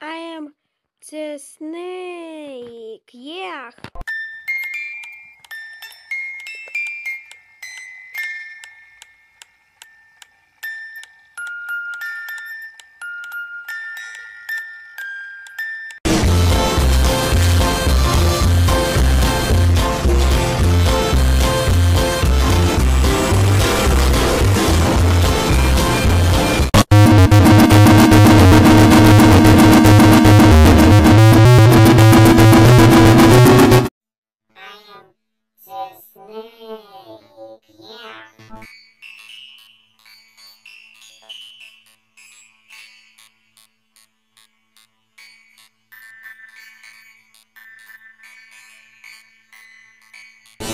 I am the snake. Yeah.